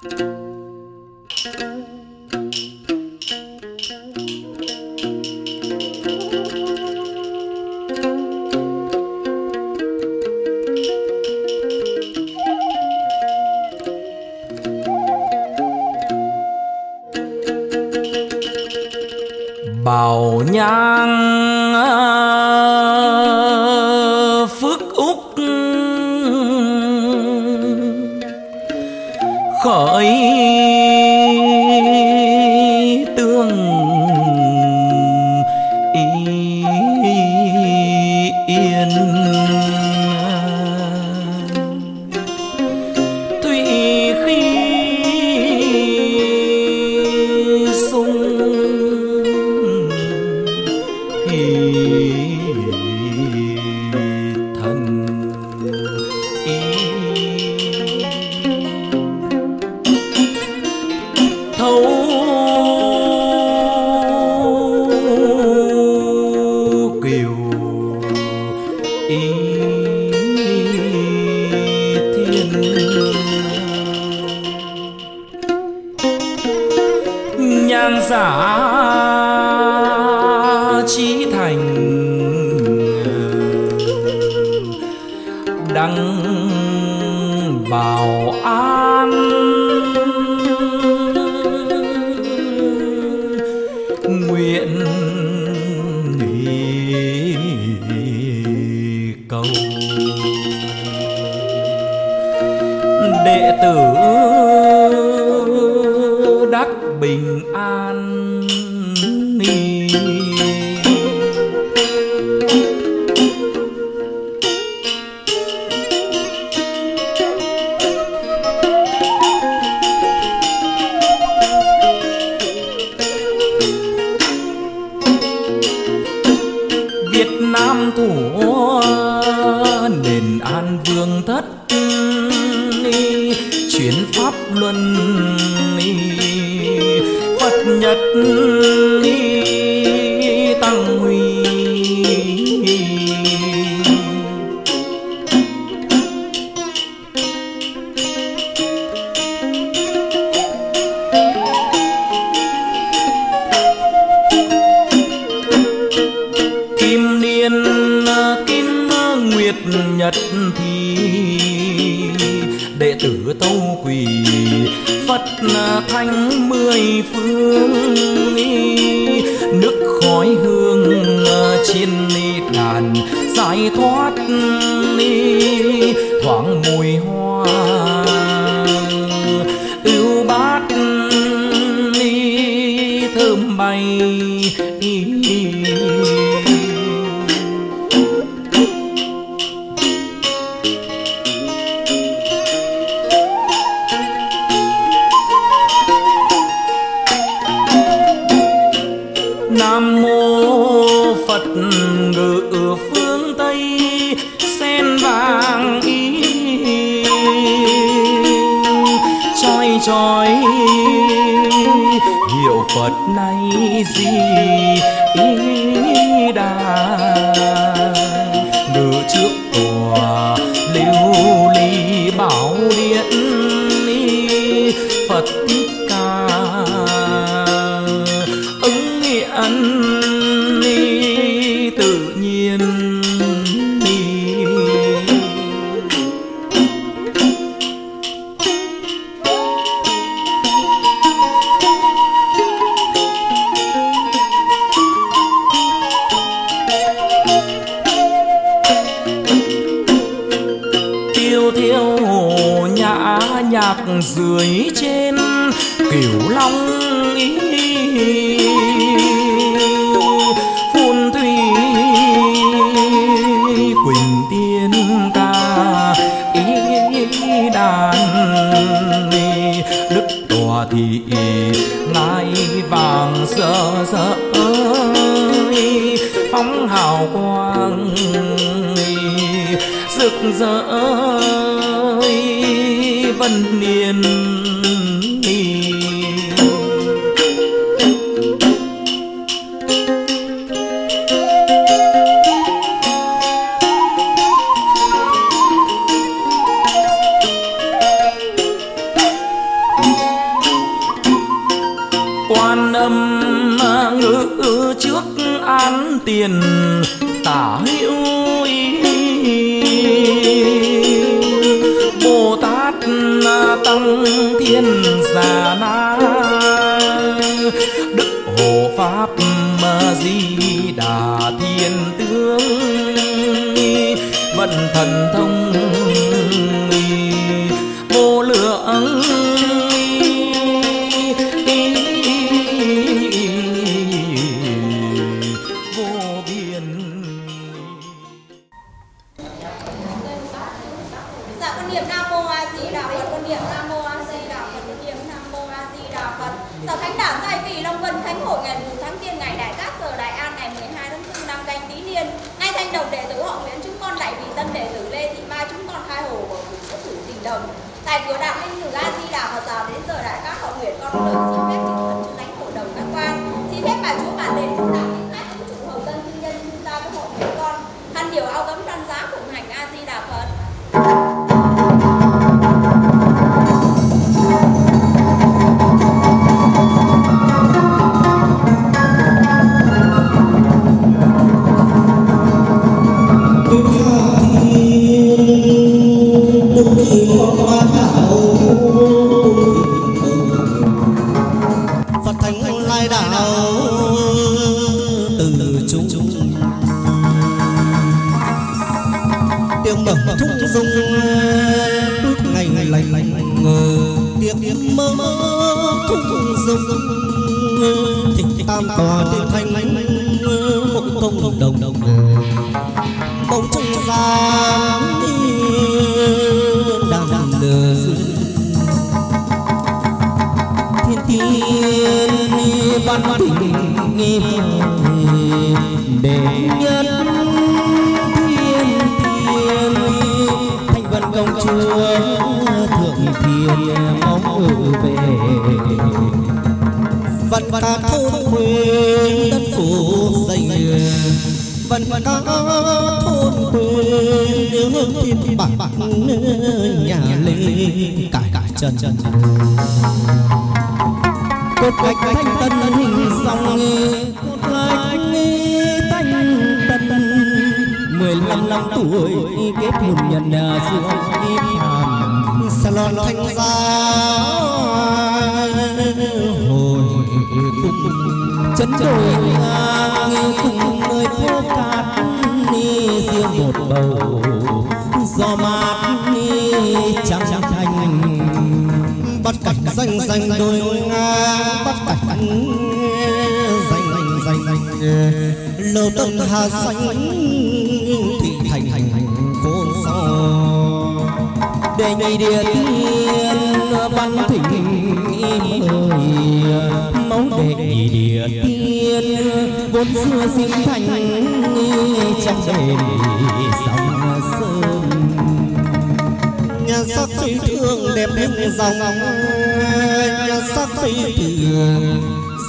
Thank you.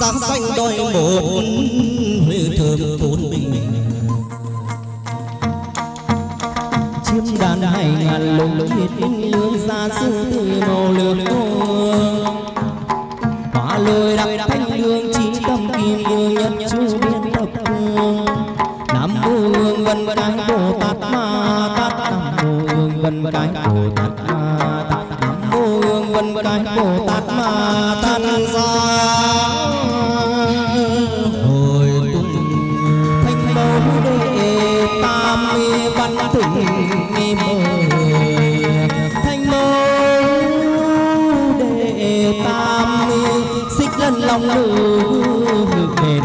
sắc xanh đôi một sang thịnh mơ thanh mơ đệ tam xích lần lòng ngực đền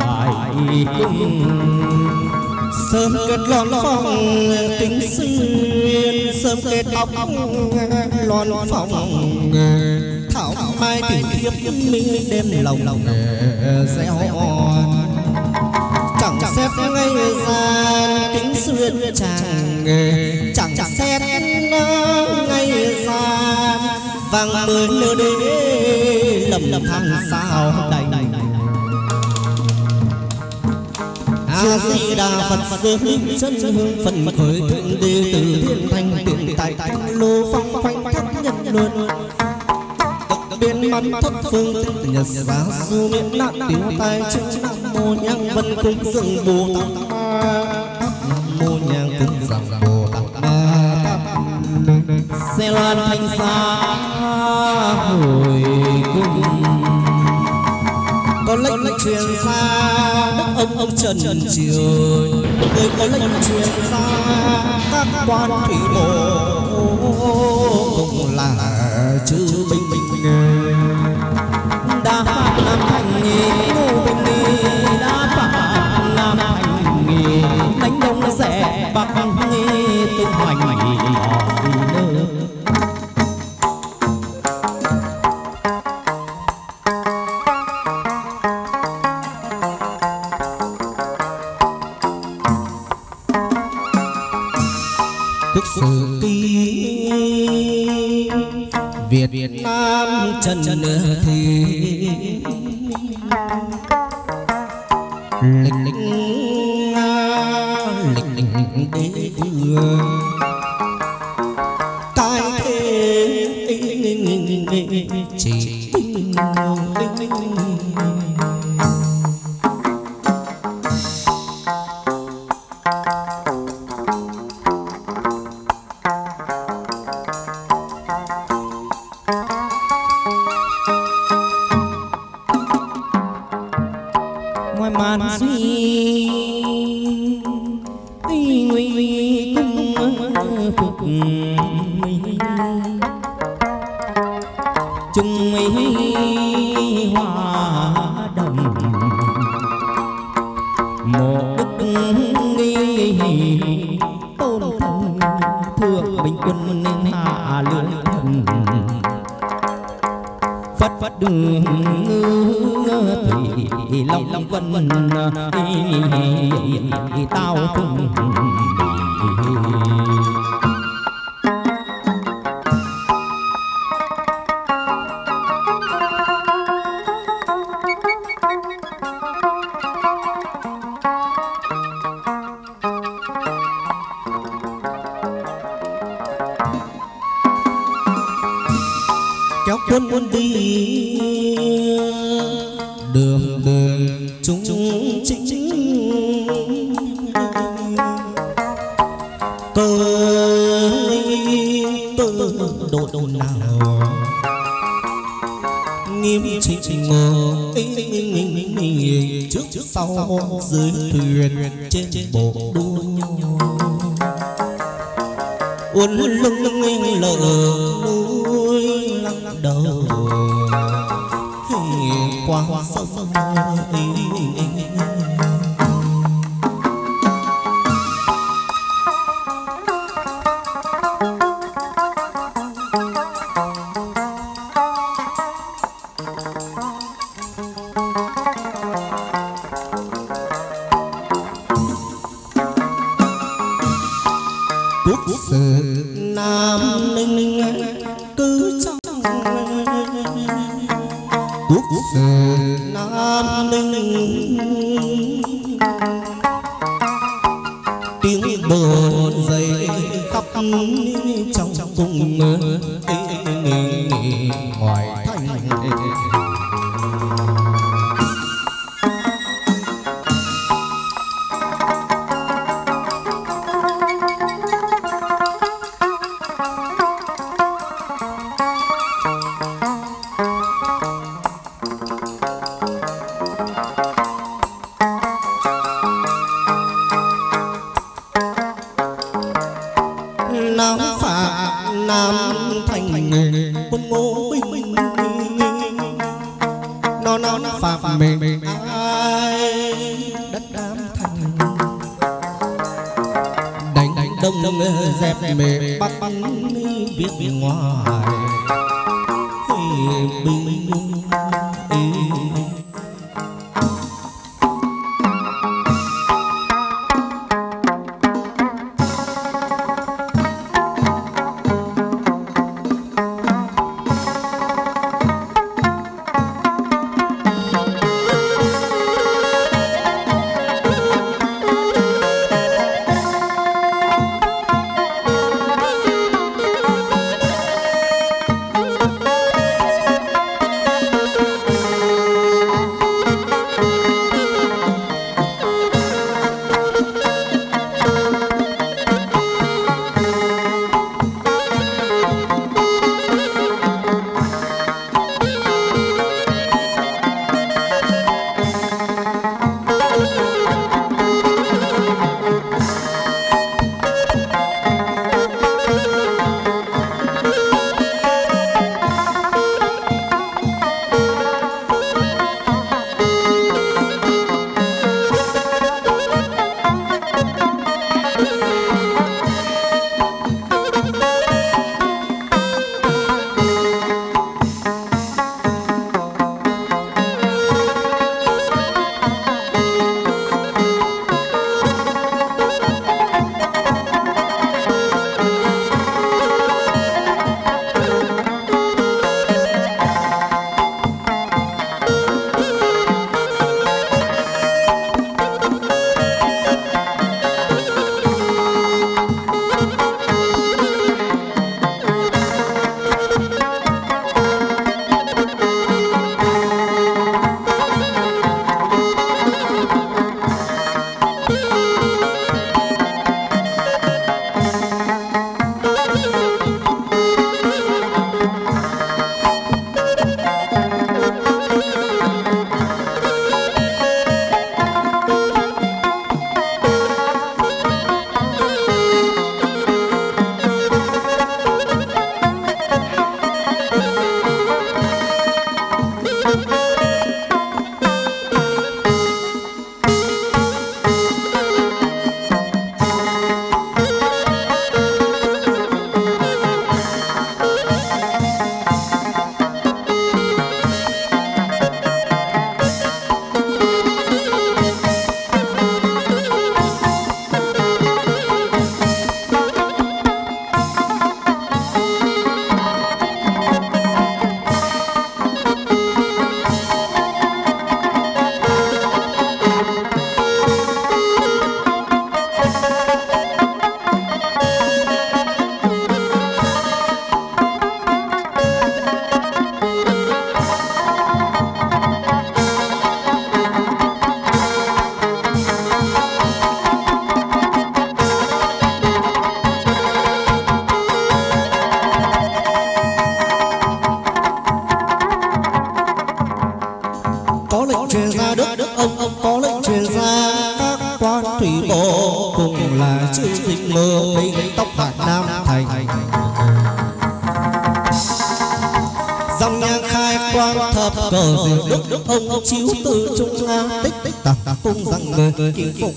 thoại cung. Sớm kết lon phòng tính xuyên sớm kết óc lon phòng thảo mai tình thiếp minh đêm lòng lòng sẽ hoa xét ngay gian kính xuyên chàng chẳng xét ngay gian, vàng mười lơ đê lầm lầm thằng sao đành. A di đà phật sơ hương chân hương phần khởi thượng đi từ thiên thanh tiền tài thanh lô, phong phanh thất nhân luân mắn thất phương thích nhật giá du miễn nạn tiếu tai chữ nam mô nhang vân cung dừng bồ tát ma. Nam mô nhang cung dừng bồ tát ma. Xe loan thanh xa hồi cung. Con lệnh truyền xa ông trần triều người có lệnh truyền ra các quan thủy bộ. Cũng là chữ bình bình đã phạm nam thành nghi ngô bình nghi đã phạm nam thành nghi đánh đông rẻ bạc nghi tung hoành.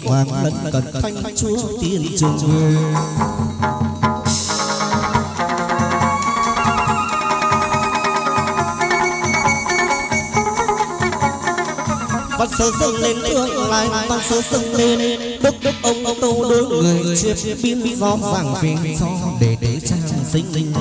Hoàng lân cận thanh chúa tiên trường văn sơ dâng lên tương lai văn sơ dâng lên. Đức đức ông tô đối người chiếp biên gió vàng vì gió để để trang sinh. linh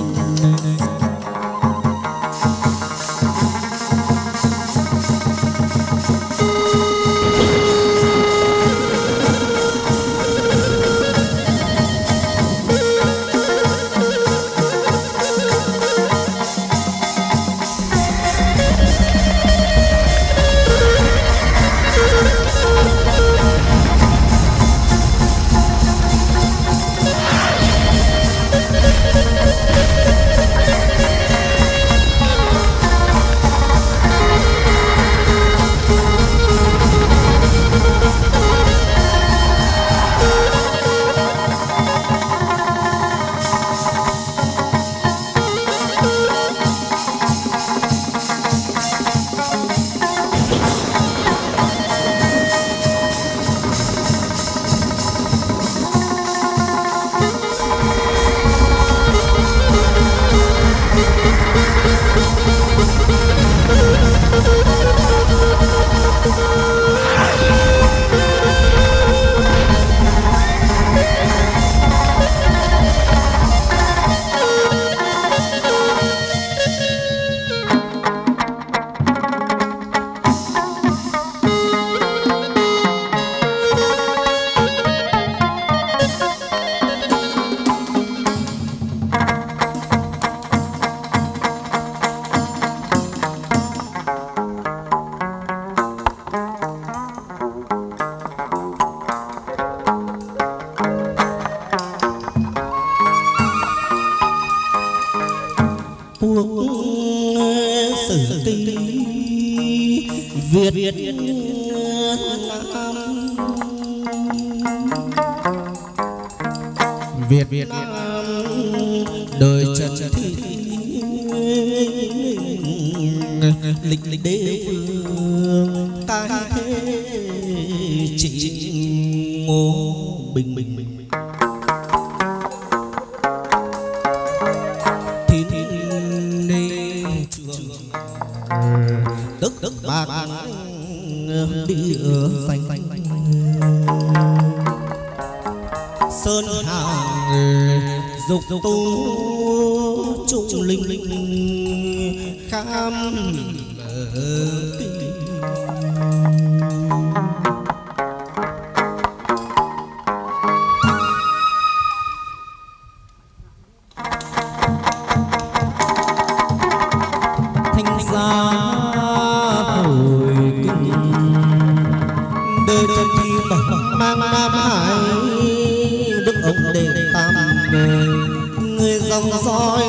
tiền người dòng dõi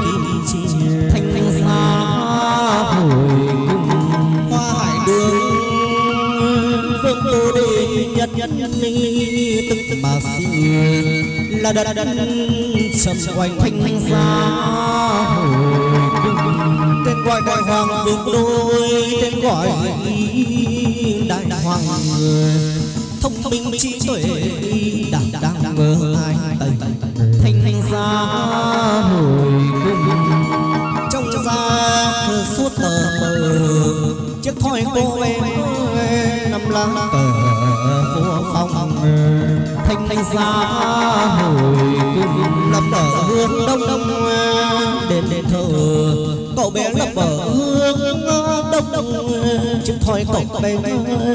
kim chi thanh xa hồi hoa hải đường. Phương bồ đi nhất nhất ni tức tức mà sư là đất đất sầm quanh. Thanh xa hồi tên gọi gọi hoàng vương đôi. Tên gọi đại hoàng người. Thông minh trí tuệ mơ anh ra hồi cung trong ra suốt tờ mờ. Chiếc thoi cô em nằm lang tờ phố phong. Thành ra hồi nằm ở hướng đông đông đến đến cậu bé nằm ở hướng đông đông chiếc thoi cậu bé đến thờ.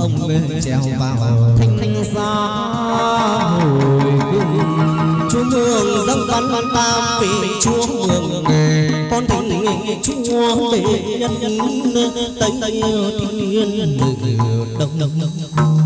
Ông trèo vào. Thanh thanh ra hồi cung. Chúa mường dâng văn tam vị chúa mường nghề. con thỉnh chúa về nhân tây thiên đồng đồng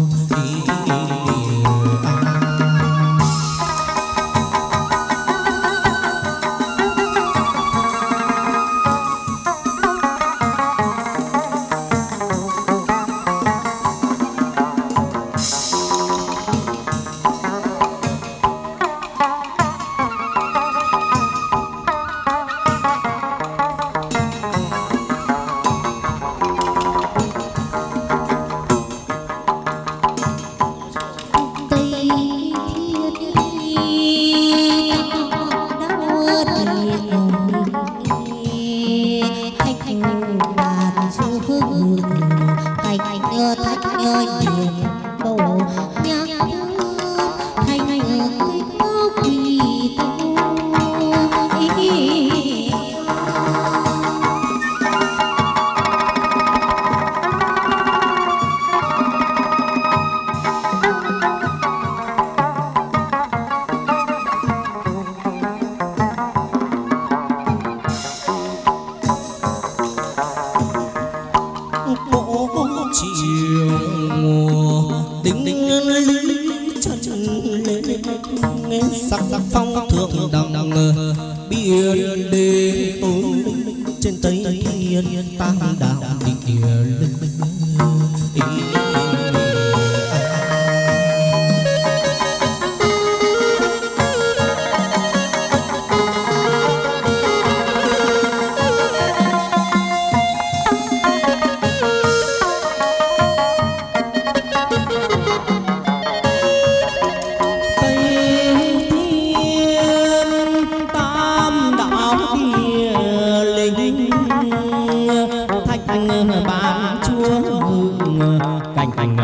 ban chúa hương cảnh thành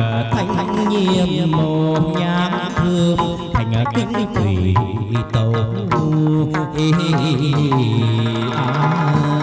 thanh nhiệm mồ nhạc thương thành kính thủy tàu à.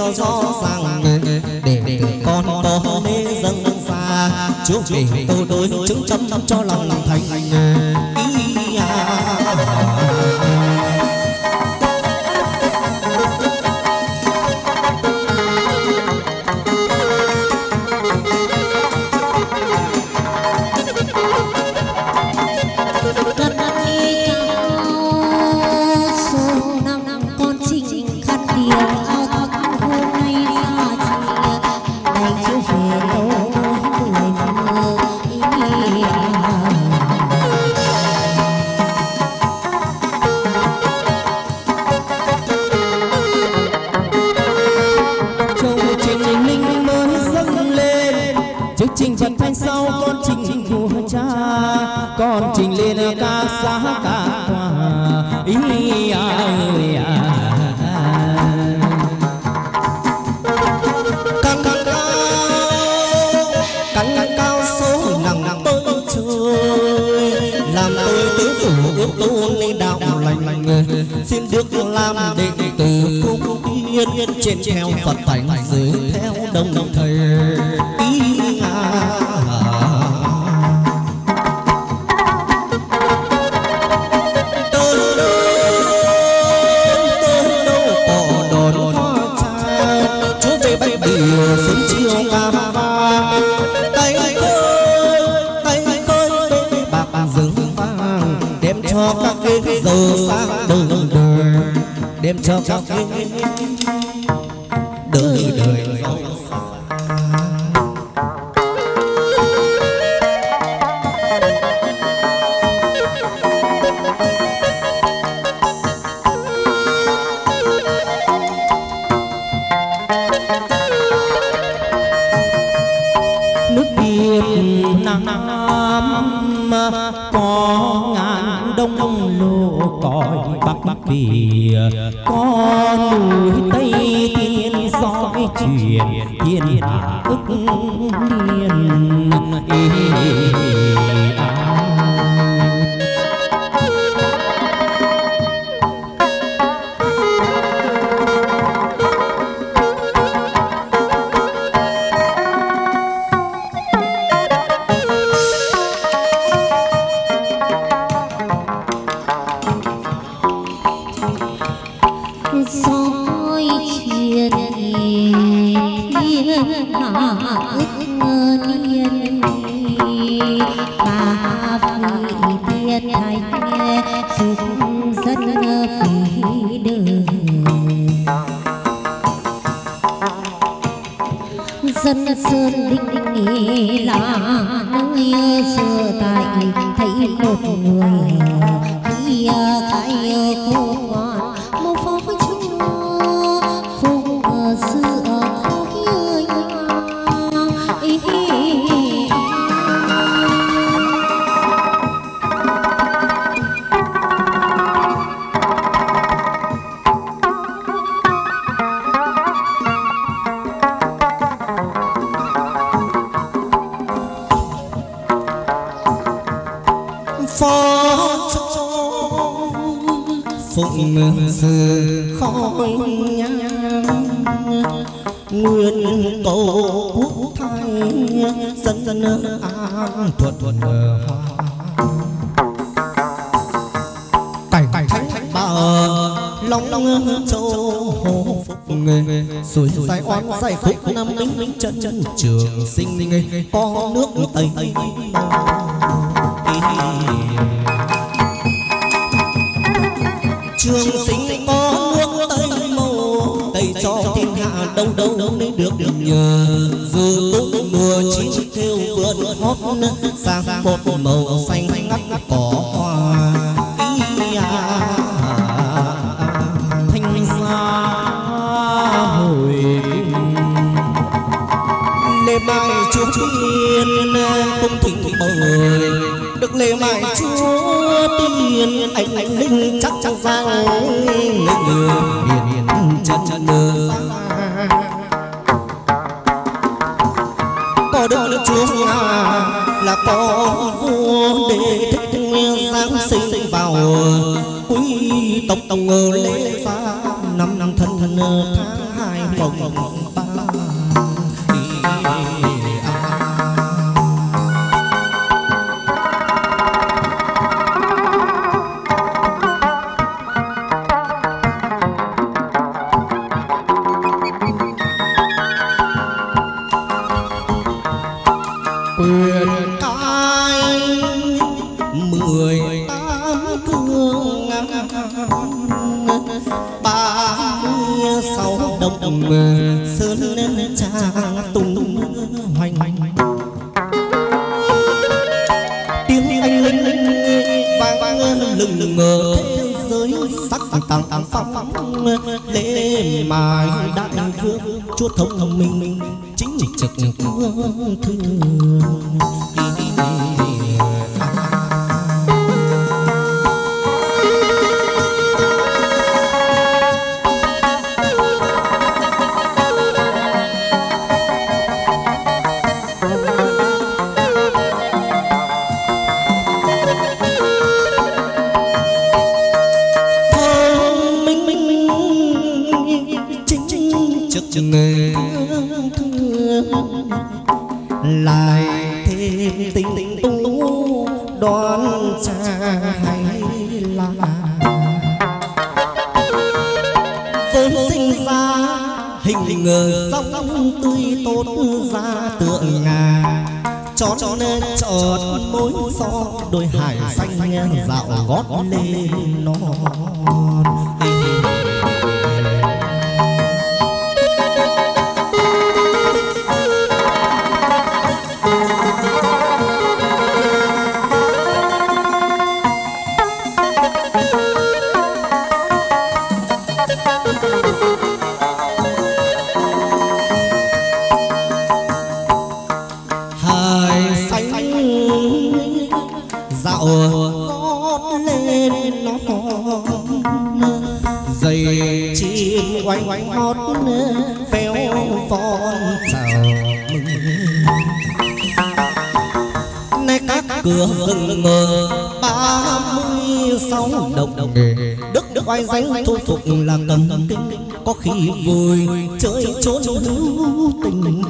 cho rõ ràng để từ con có lễ dâng pha chúa về tô đối chứng chấm cho dân sơn đinh nghỉ là xưa tại thấy một người khi cái cô quán giải khúc năm minh trận trường sinh có nước tây. trường sinh có nước tây màu tây cho thiên hạ đâu đâu mới được nhờ vừa đôi hải xanh ngang dạo gót lên nó khoai giấy thôi phục là cần kinh có khi vui chơi trốn thú tình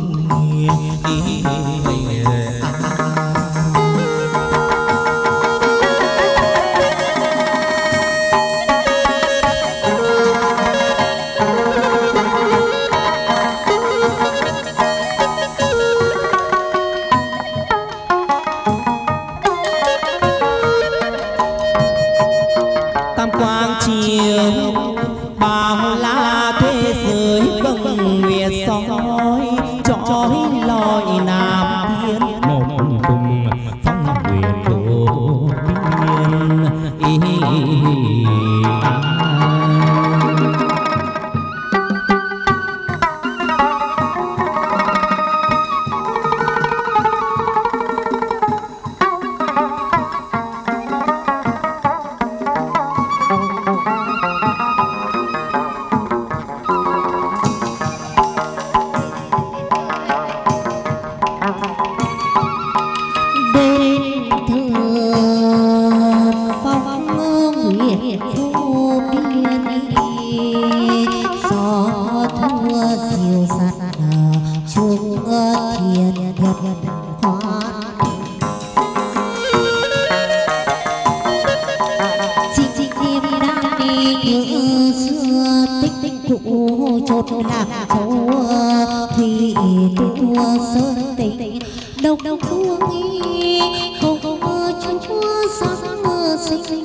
thụ chốt lạc châu thủy tu sơn tịnh. Đông đông nghi không chúa sáng mơ sinh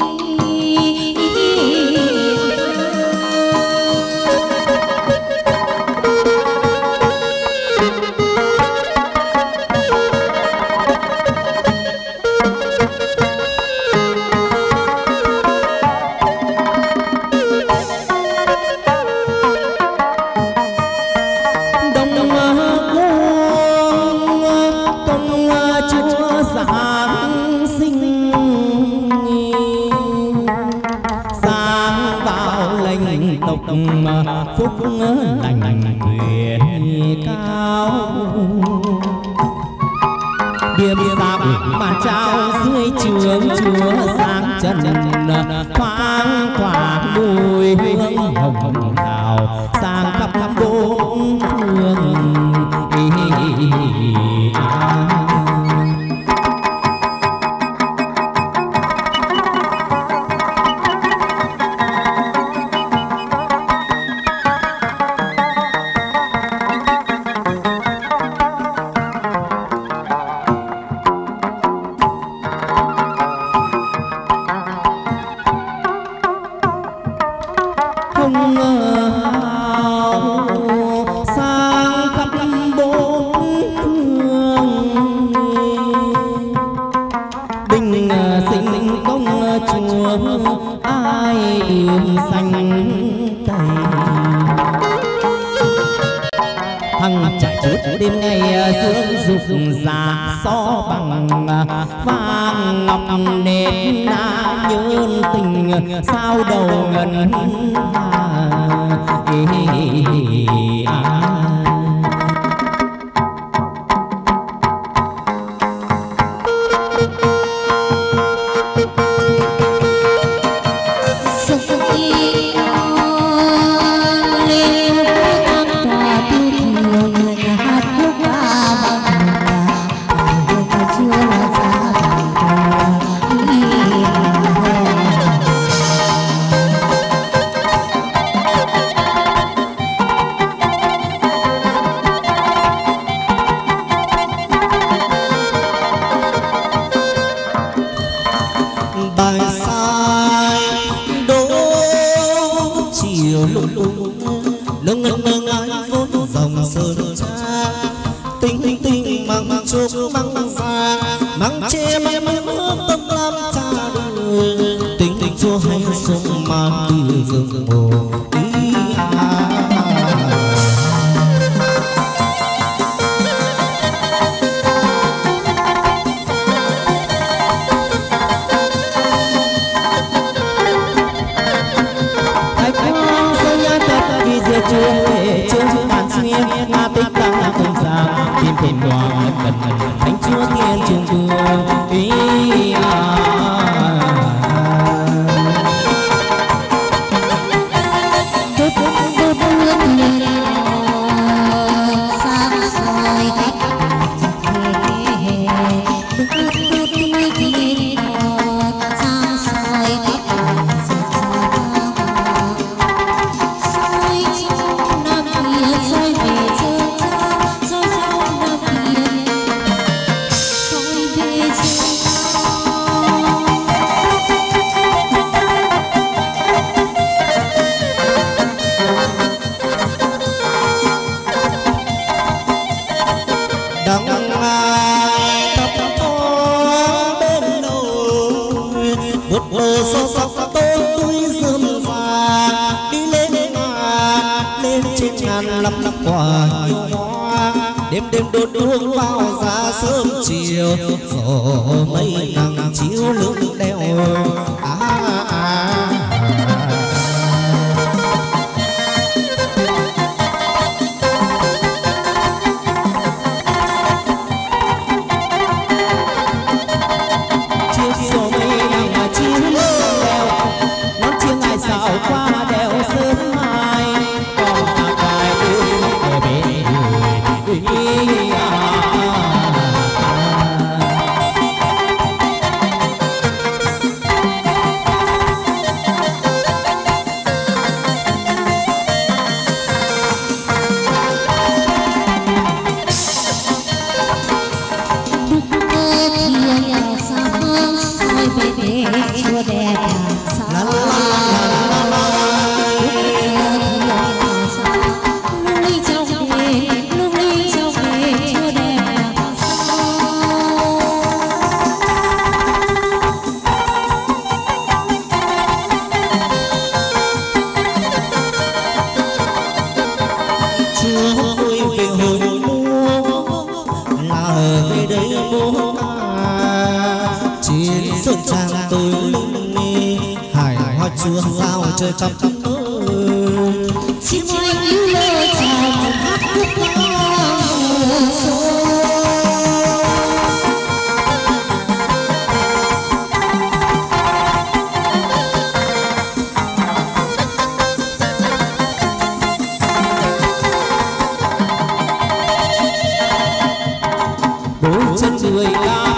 曾经大。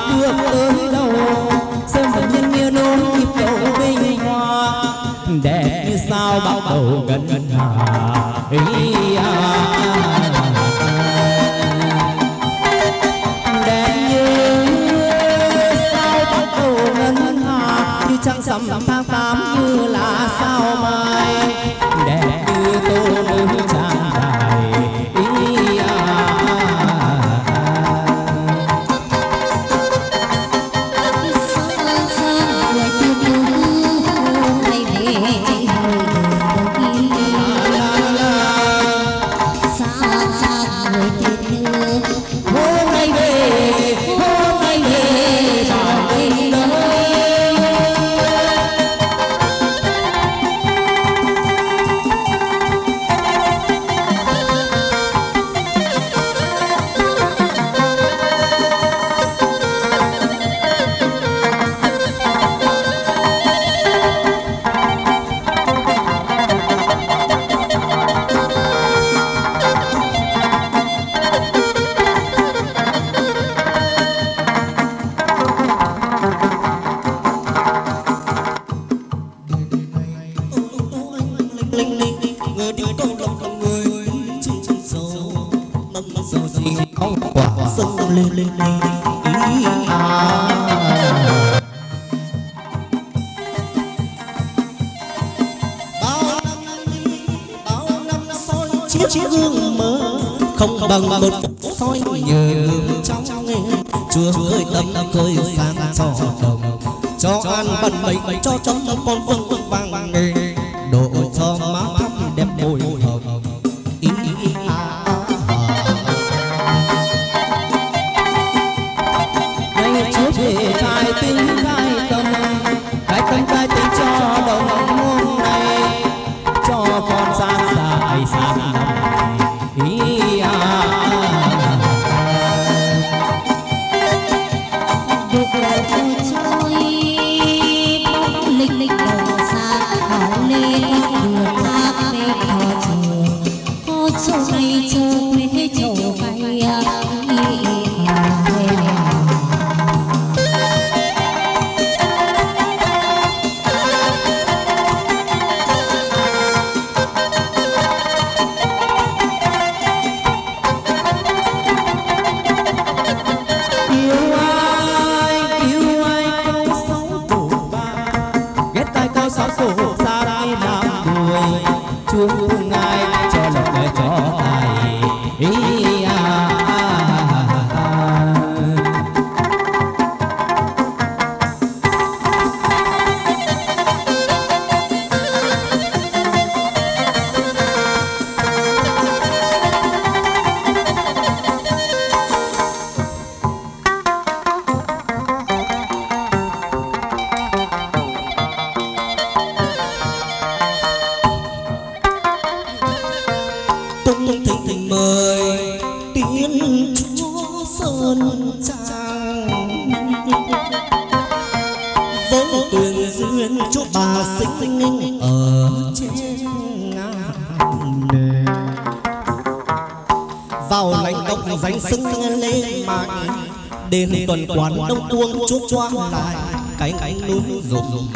quán đông uông chuốc choang lại cánh núi rụng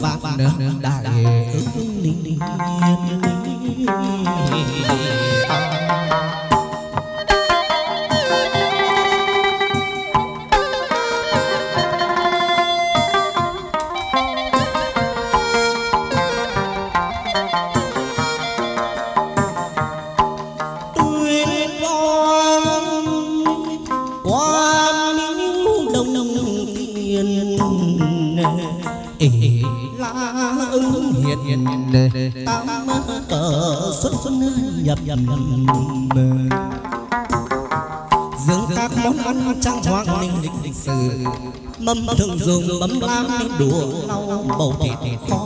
vàng đại ứng linh. nhiên dùng bấm lam đùa lau bầu thịt khó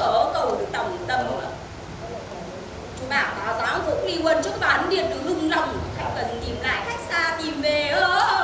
sở cầu được tổng tâm chú bảo tà giáo cũng đi quân cho các bạn điện được lung lòng khách cần tìm lại, khách xa tìm về ơ.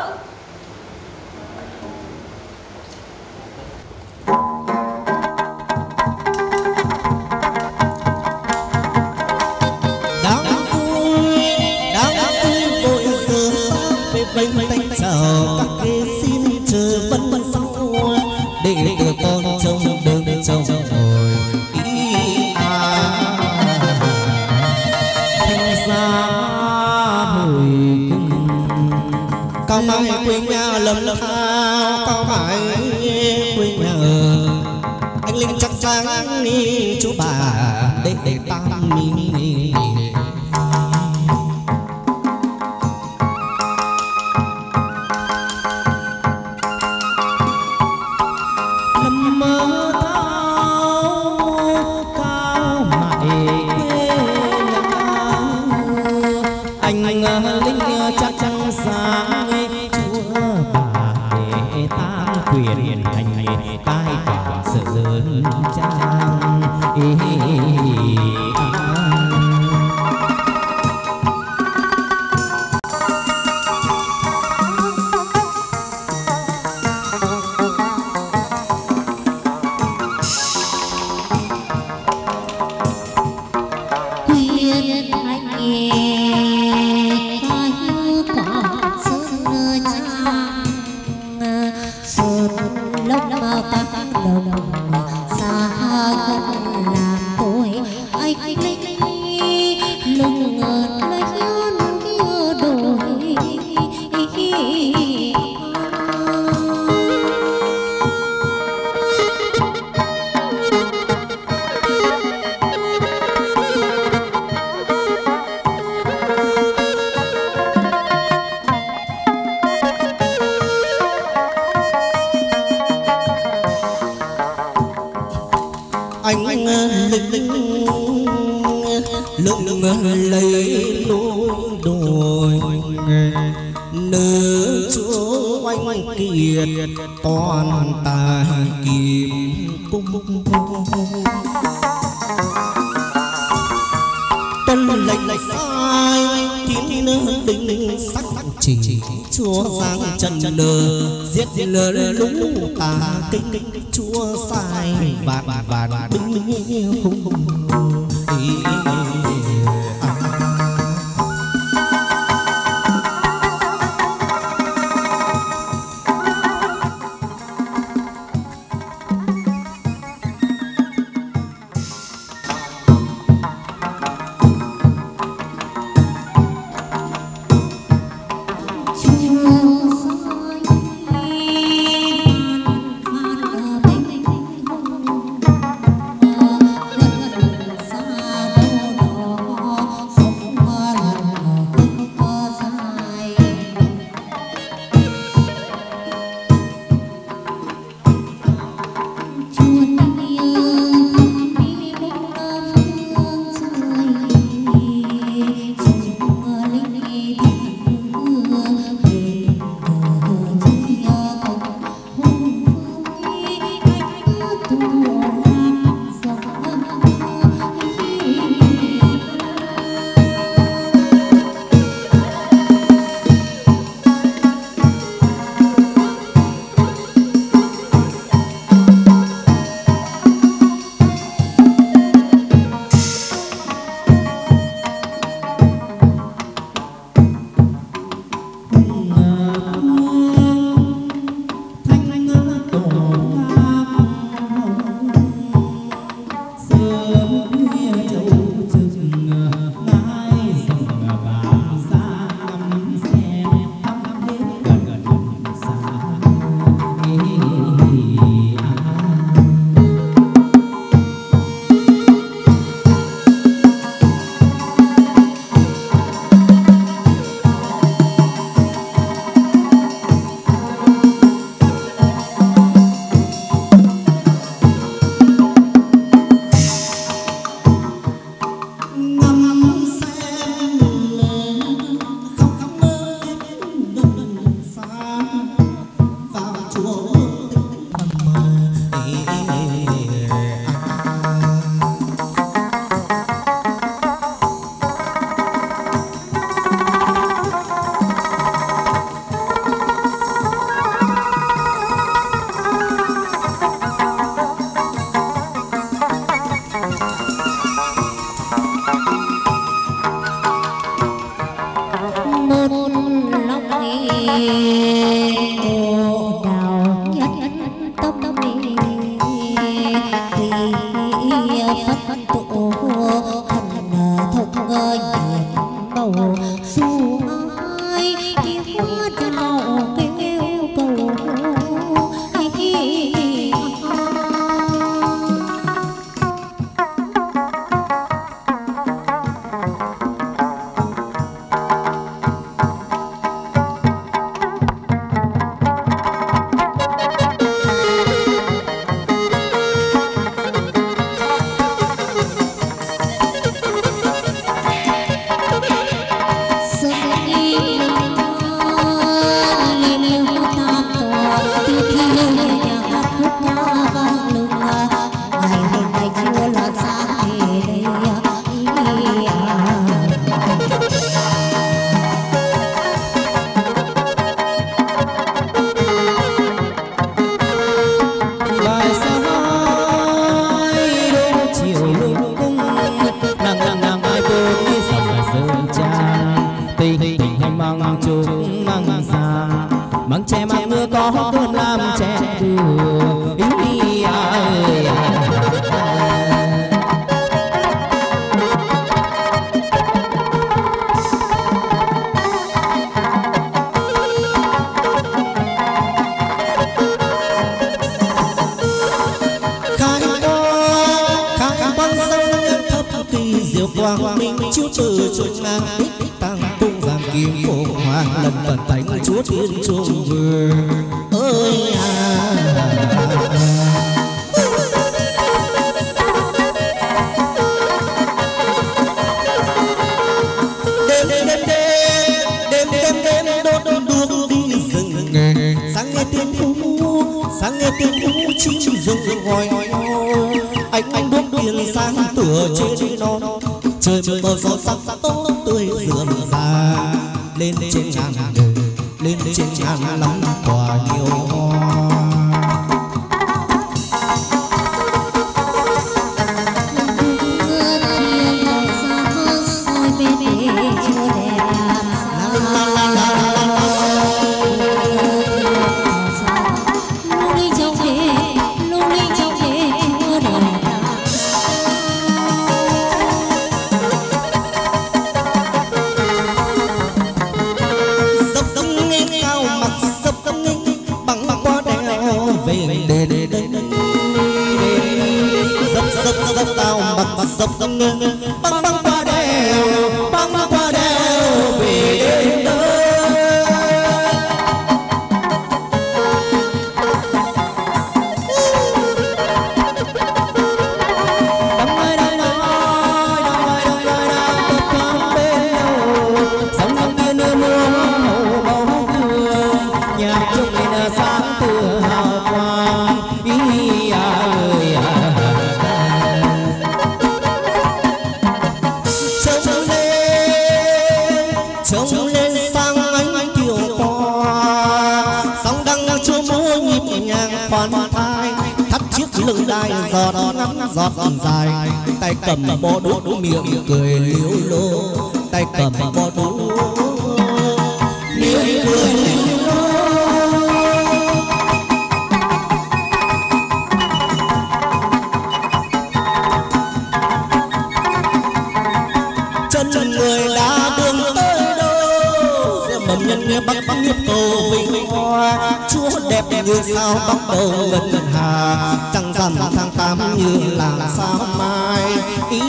bắc nghiệp cầu vinh hoa chúa đẹp đẹp như sao bắt đầu ngân hà chẳng rằm tháng tám như là sao mai ý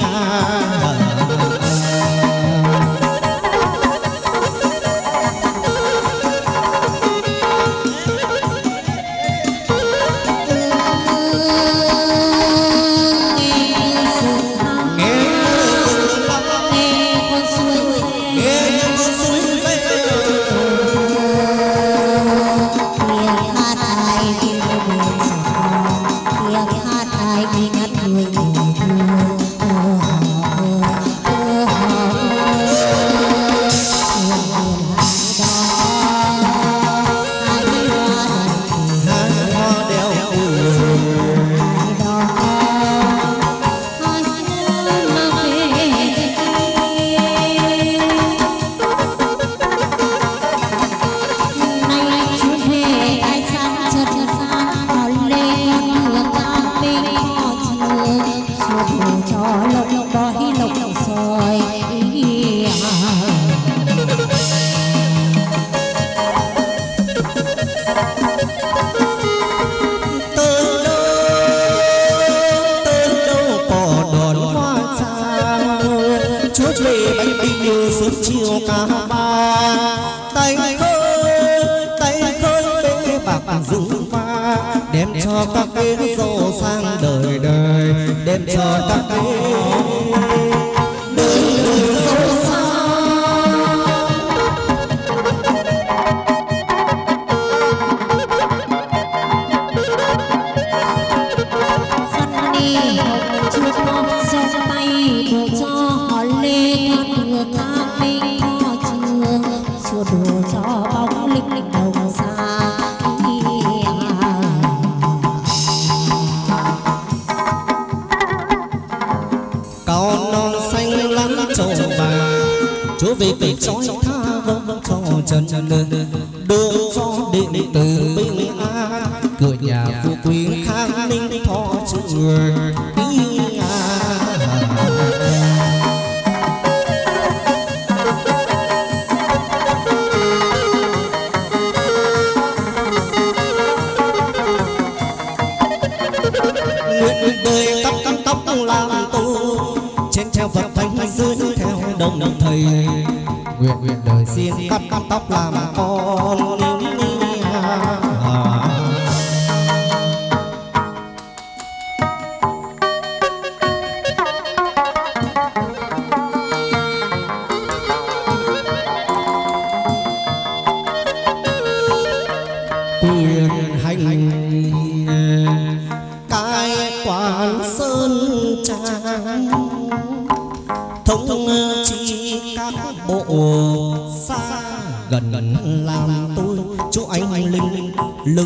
à.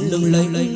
lưng lấy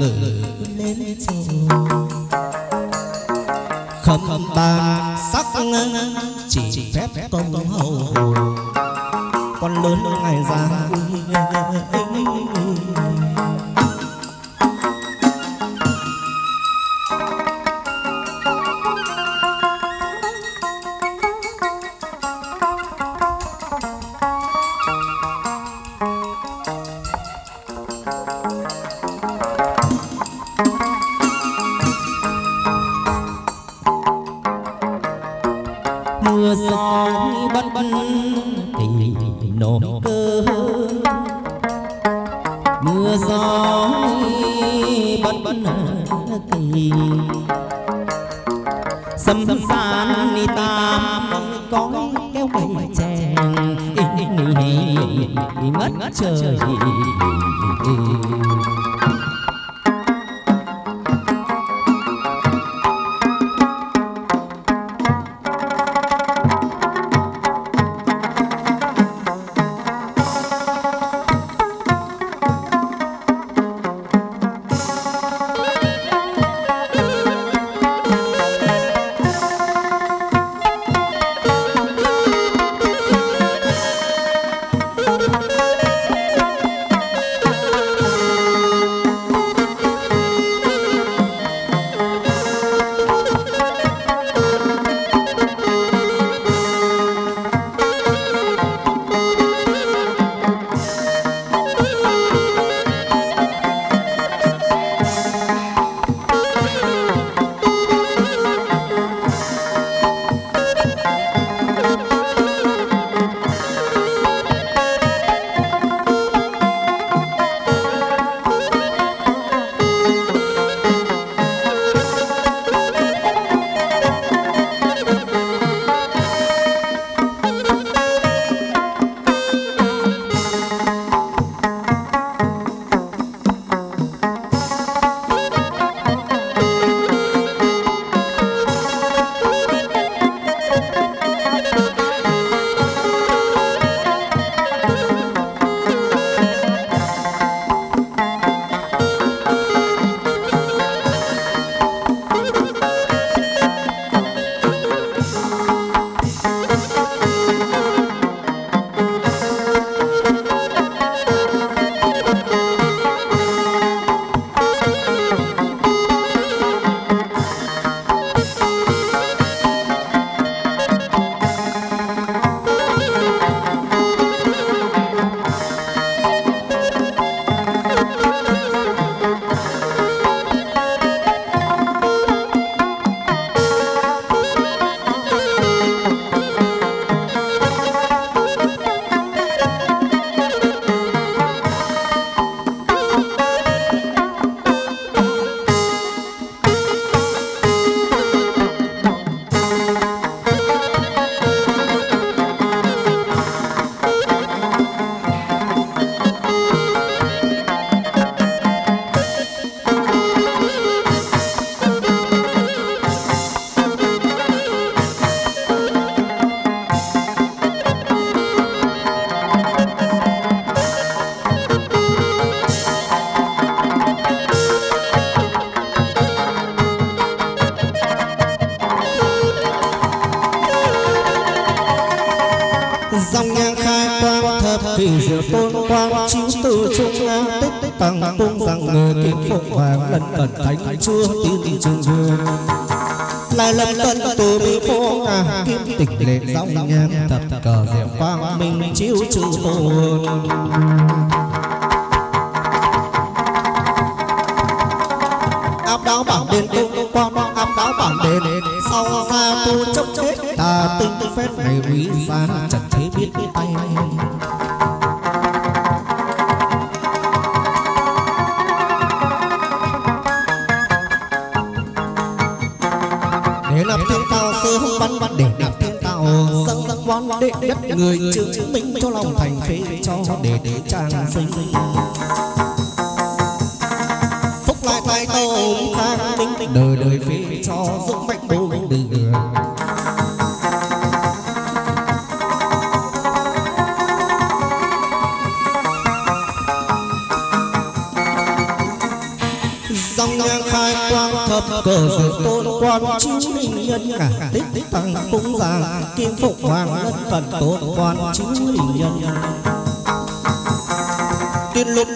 ngự lên sầu không tam sắc chỉ phép công hầu con lớn ngày già chủ hồn áp đáo bảng đền tung quan, áp đáo bản đền. Sau ra tu chốc chết ta từng phép ngày quý giá trần trần.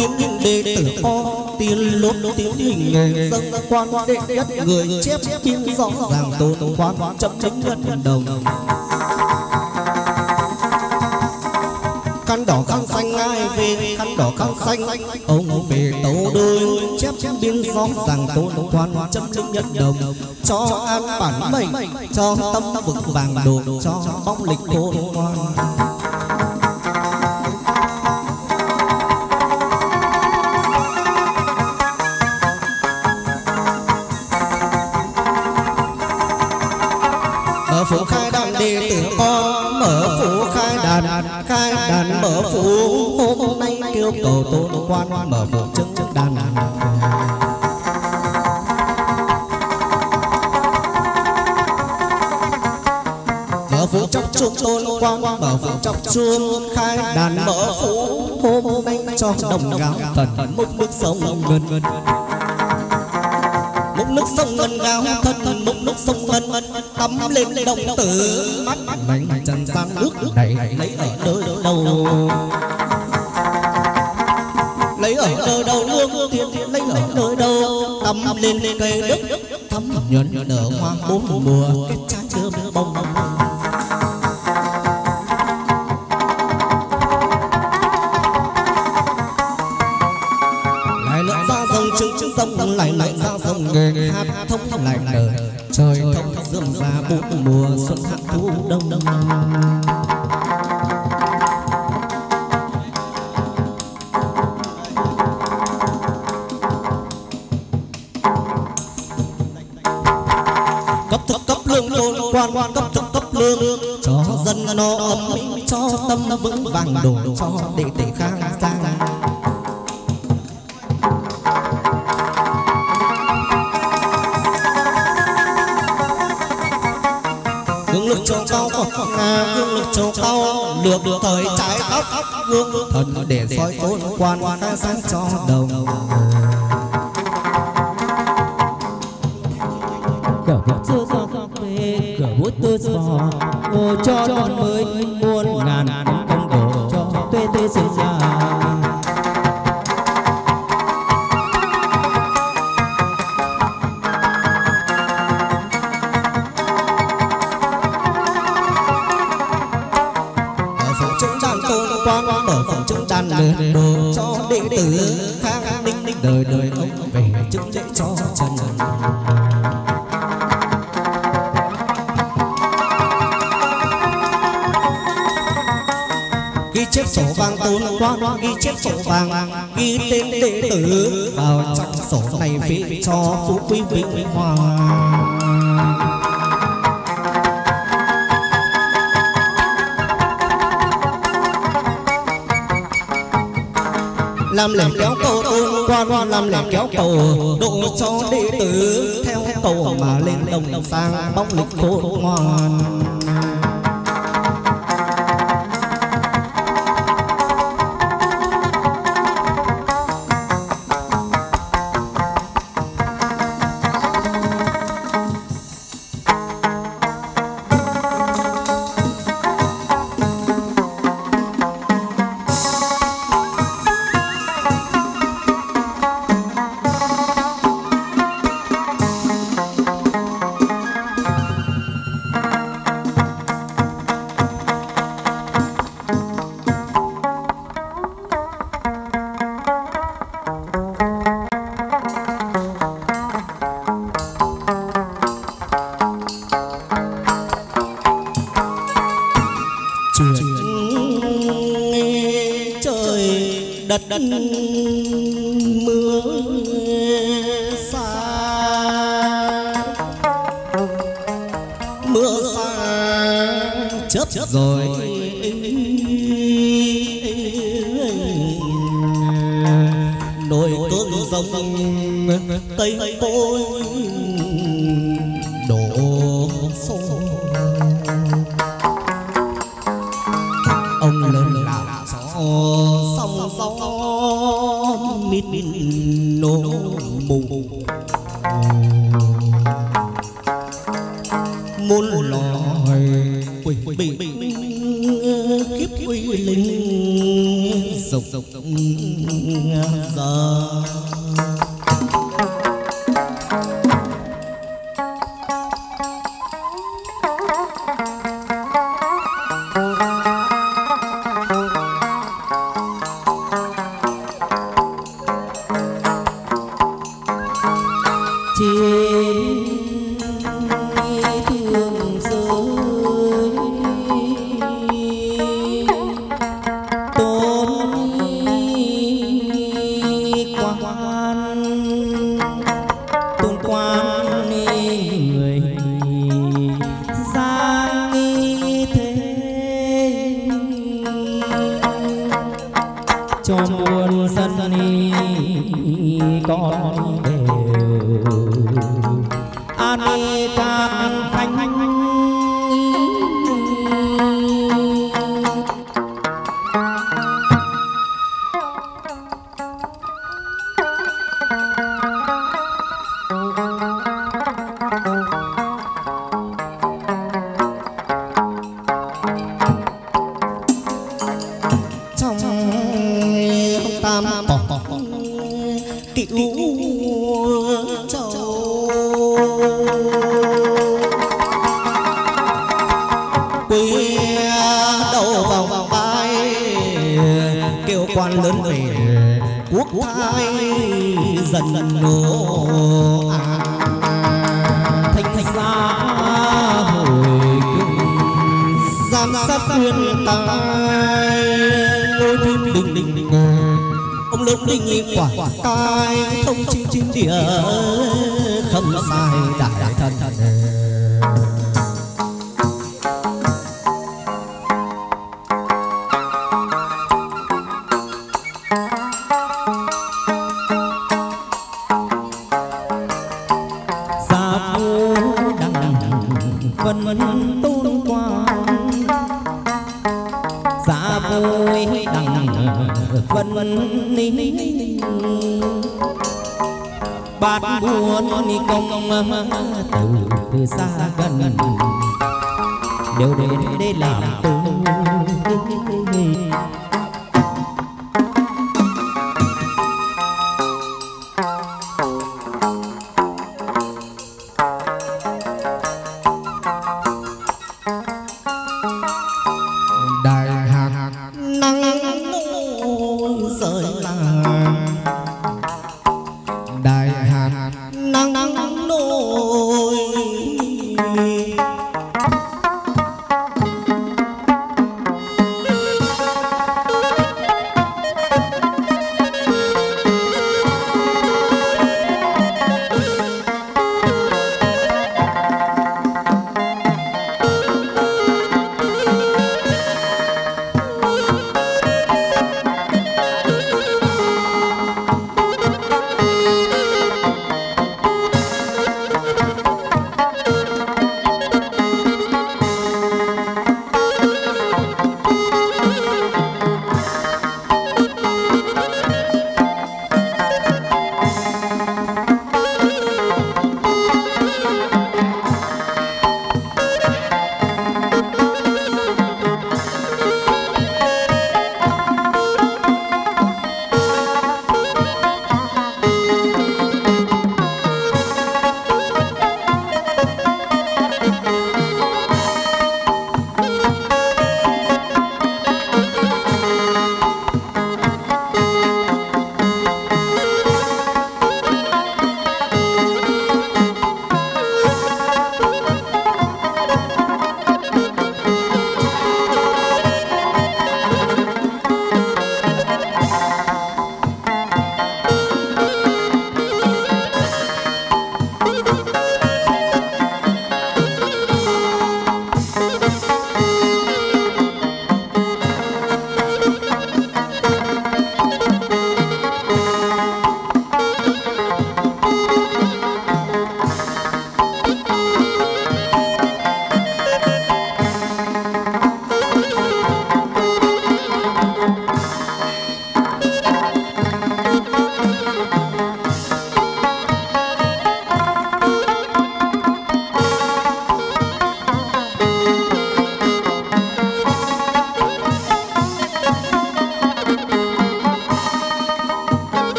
Tiên lúc tiến hình đệ tử o tiên lúc tiến hình nghề dâng quan đệ nhất người chép in rõ ràng tôn quan chấm chấm nhân đồng. khăn đỏ khăn xanh ai về khăn đỏ khăn xanh ông về tấu đôi. chép chép biên rõ ràng tôn quan chấm chấm nhân đồng. Cho an bản mệnh cho tâm vững vàng độ cho bóng lịch khôn ngoan tôn quan mở phủ đan đàn mở phủ trong chuông tôn quan mở phủ trong chuông khai đàn mở phủ hôm nay cho đồng gạo thần múc nước sông ngân. Ngân múc nước sông ngân gạo thân múc nước sông ngân, tắm lên đồng tử. Mắt mảnh trần gian nước này lấy ở nơi đâu lấy ở nơi đâu nương tiên lấy ở nơi đâu tắm lên cây đức thắm nhuận nở hoa bốn mùa. kết trái thơm bông sông lại lại ra dòng nghề hát thông lại đời. trời thông dườm ra bốn mùa xuân hạ thu đông. đông dân nó ấm cho tâm vững vàng đổ cho đệ tử khang trang gương lực châu cao nga gương lực châu cao lược được thời trái tóc, gương thần để soi tôn quan sáng cho đồng. Cho con mới muôn ngàn công đổ cho tuê tuê sinh ra viết quý vị hoa làm lẻ kéo cầu tôn quan, làm lẻ kéo cầu độ cho đệ tử theo cầu mà lên đồng sang bóng lịch khôn ngoan. Đất mưa xa mưa xa chớp rồi nổi cơn rông tây tôi vân tôn quang xa dạ vui đằng vân vân ninh bát buôn công từ xa gần. Đều đến đây làm tôi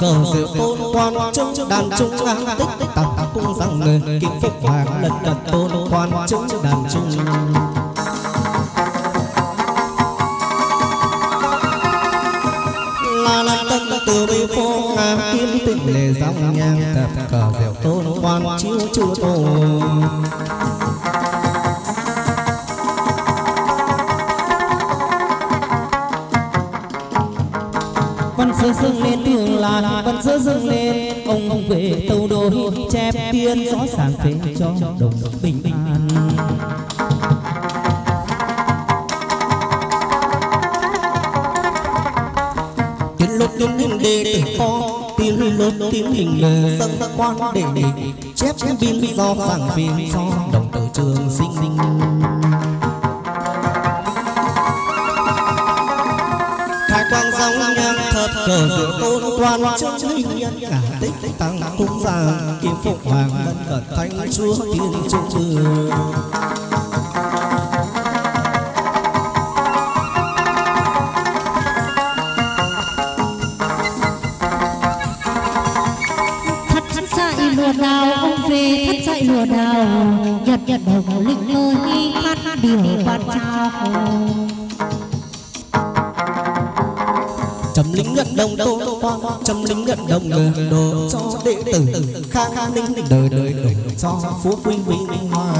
cờ diệu tôn quan trung đàn trung ngang tích tích tặng cung rằng người kim phúc hoàng lần lần tôn quan trung đàn trung là là tân từ bi phố ngang kim tịnh lệ dòng nhang thập cờ diệu tôn quan chiếu chư tôn chép gió rõ ràng cho đồng bình an. Tiến lốt tiến hình đề tử co tiến lốt tiến hình dân quan đề chép chép biên do giảng viên do đồng phú quý vinh hoa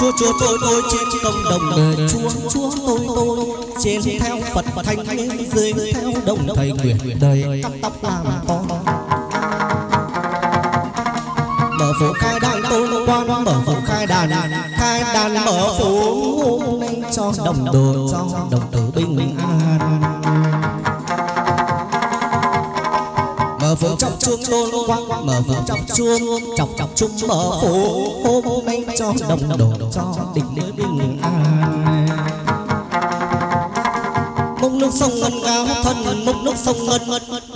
chúa chúa tôi tôi trên công đồng đời chúa chúa tôi tôi trên theo phật thanh lên dưới theo đồng thầy nguyện đời. cắt tóc làm con. Mở phố khai đàn tôn quan mở phố khai đàn. Khai đàn mở phố hôm nay cho đồng đồ vào trong chuông, chọc chọc chung mở phố. Hôm nay cho đồng đồ, cho đình đình bình an mông nước sông ngân cao thân mông nước sông ngân,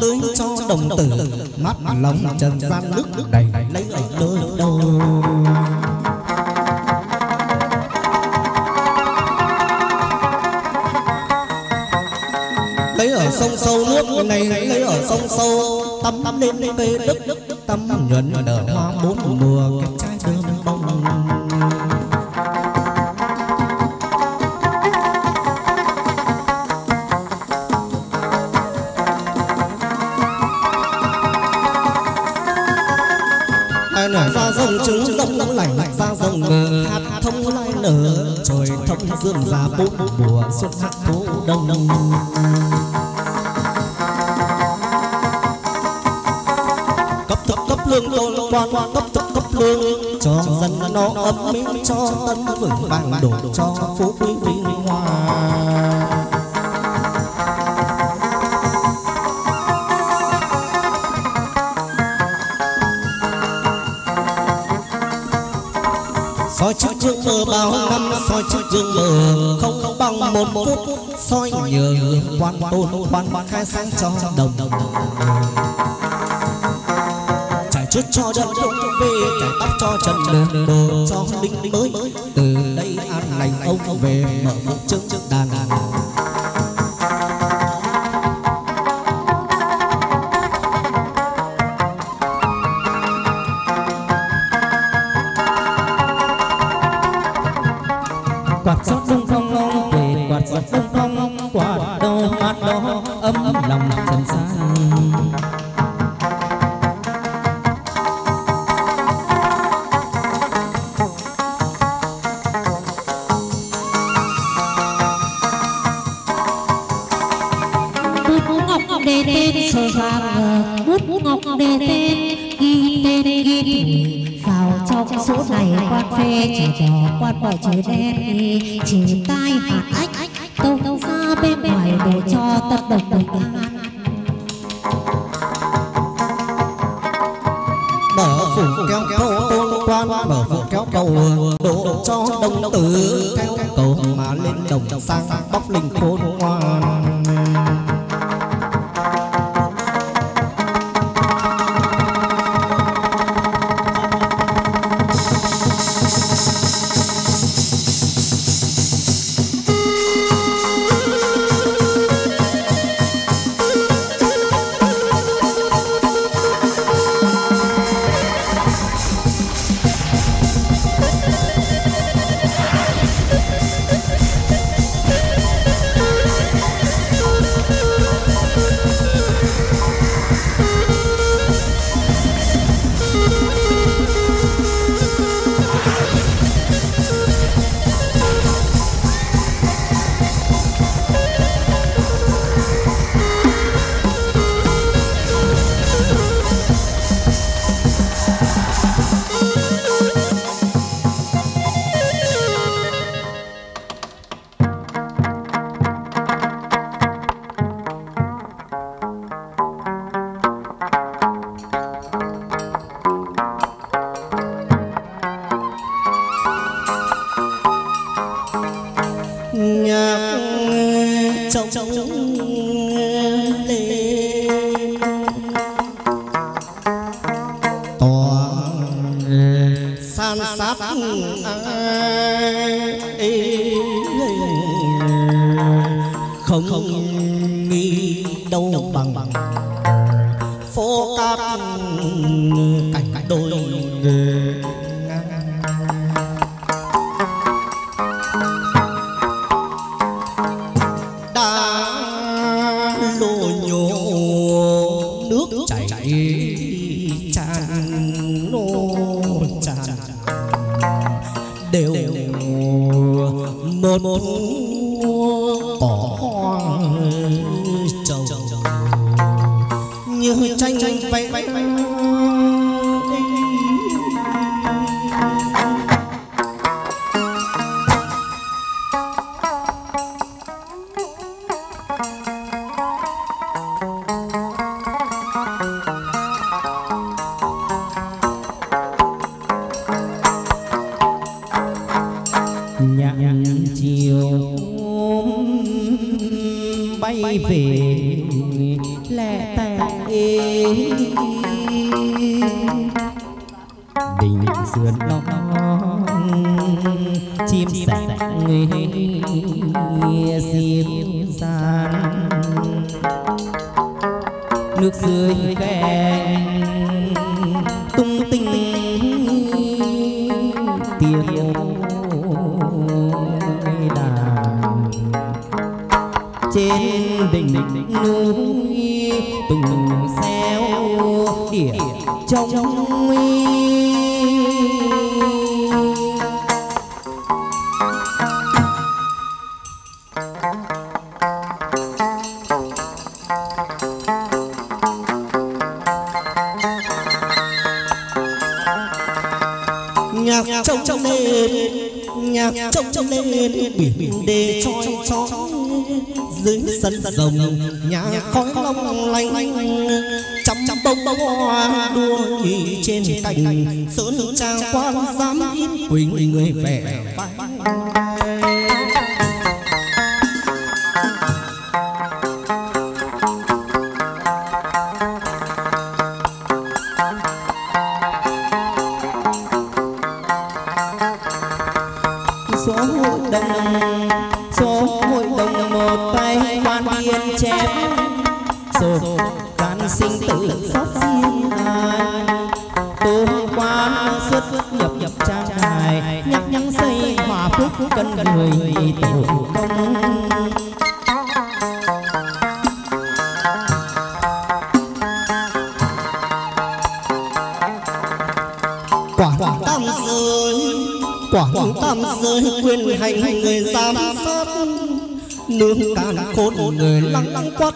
tưới cho đồng tử. Mắt lòng trần gian nước đầy, lấy ở nơi đâu. Lấy ở sông sâu, nước này lấy ở sông sâu, tắm lên cây đức tâm nhuận nở hoa bốn mùa, cái trái đơm bông ai nở ra rồng trứng, rồng lạnh ra rồng ngờ hạt thông lai nở, trời thông dương già bốn mùa, xuân hạ thu đông cấp lương tôn quan cấp thấp cấp lương. Cho dân nó ấm miếng cho tân vững vàng đổ cho phú quý vinh hoa. Soi trước gương mờ bao năm soi trước gương mờ không bằng một phút. Soi nhờ quan tôn quan khai sáng cho đồng. trải chút cho đất đông về, cải tóc cho trần đường đồ cho linh mới. Từ đây an lành ông về, mở phục chứng đàn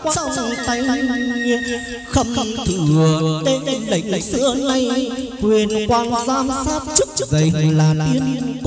quát trong tay. Khâm thừa đến lệnh xưa nay quyền quan giám sát chức dày là tiên